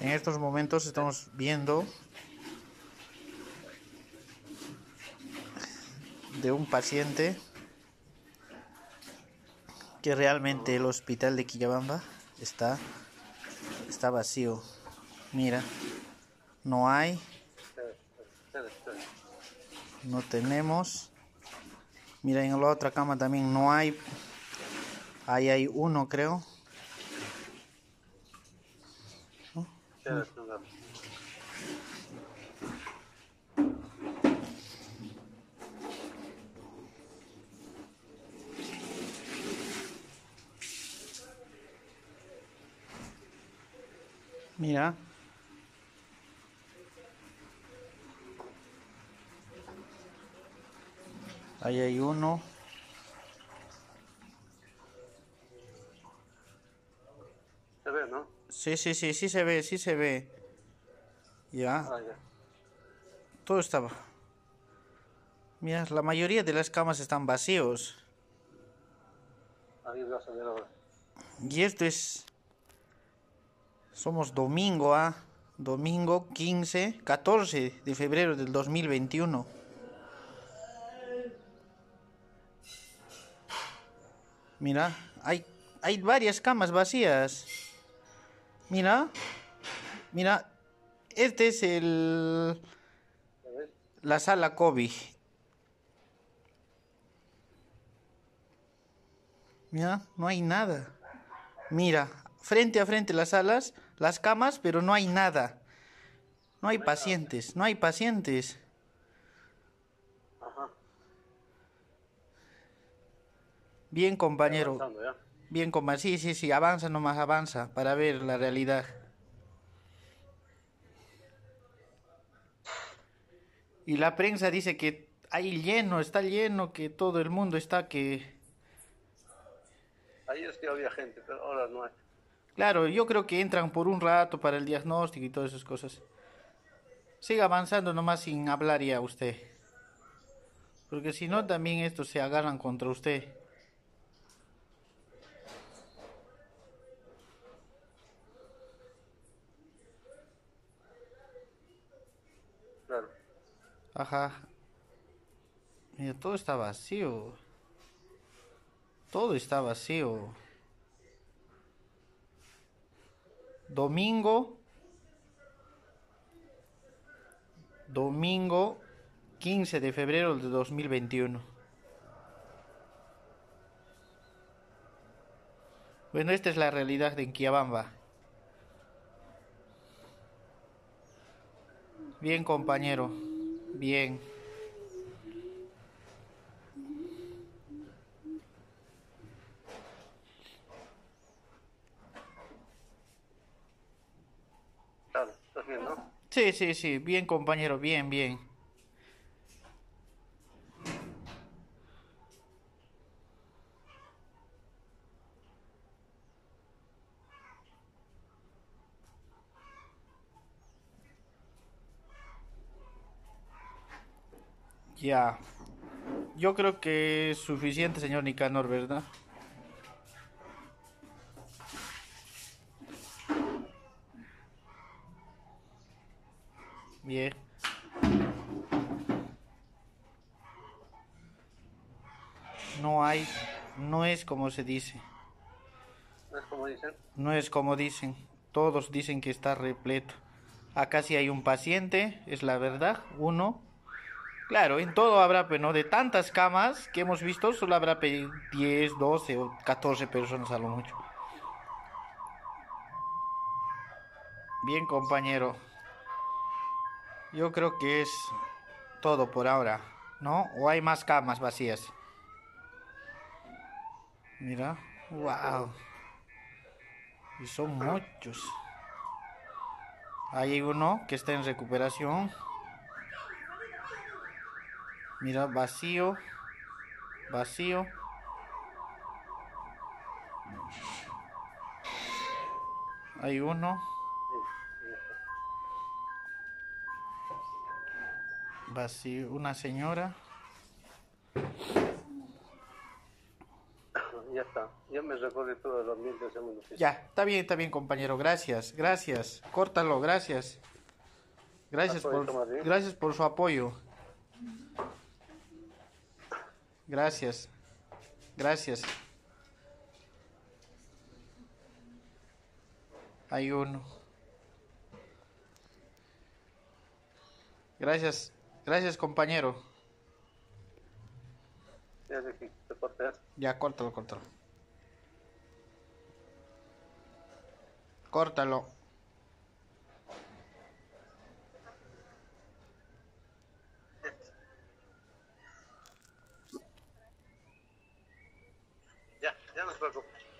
En estos momentos estamos viendo de un paciente que realmente el hospital de Quillabamba está está vacío. Mira, no hay, no tenemos. Mira, en la otra cama también no hay. Ahí hay uno, creo. Mira. Ahí hay uno. Se ve, ¿no? Sí, sí, sí, sí se ve, sí se ve. Ya, Ah, ya. todo estaba. Mira, la mayoría de las camas están vacíos. Ahí vas a ver ahora. Y esto es... Somos domingo, ¿ah? Domingo 15, 14 de febrero del 2021. Mira, hay, hay varias camas vacías. Mira, mira, este es el... La sala COVID. Mira, no hay nada. Mira, frente a frente las salas, las camas, pero no hay nada. No hay pacientes, no hay pacientes. Ajá. Bien, compañero. Bien, compañero. Sí, sí, sí, avanza nomás, avanza para ver la realidad. Y la prensa dice que hay lleno, está lleno, que todo el mundo está que... Ahí es que había gente, pero ahora no hay. Claro, yo creo que entran por un rato para el diagnóstico y todas esas cosas. Siga avanzando nomás sin hablar ya usted. Porque si no, también estos se agarran contra usted. Claro. Ajá. Mira, todo está vacío. Todo está vacío. Domingo. Domingo 15 de febrero de 2021. Bueno, esta es la realidad de Inquiabamba. Bien, compañero. Bien. Claro, estás bien, ¿no? Sí, sí, sí. Bien, compañero. Bien, bien. Ya. Yo creo que es suficiente, señor Nicanor, ¿verdad? Bien. No hay, no es como se dice, ¿No es como dicen? no es como dicen. Todos dicen que está repleto. Acá sí hay un paciente, es la verdad, uno. Claro, en todo habrá, pero no de tantas camas que hemos visto, solo habrá pe- 10, 12 o 14 personas a lo mucho. Bien, compañero. Yo creo que es todo por ahora, ¿no? ¿O hay más camas vacías? Mira, wow. Y son muchos. Hay uno que está en recuperación. Mira, vacío. Vacío. Hay uno. Vacío. Una señora. Ya está. Ya me recorre todo el ambiente Ya, está bien, está bien, compañero. Gracias, gracias. Córtalo, gracias. Gracias por, gracias por su apoyo. Gracias. Gracias. Hay uno. Gracias. Gracias, compañero. Ya, córtalo, córtalo. Córtalo. 그 래.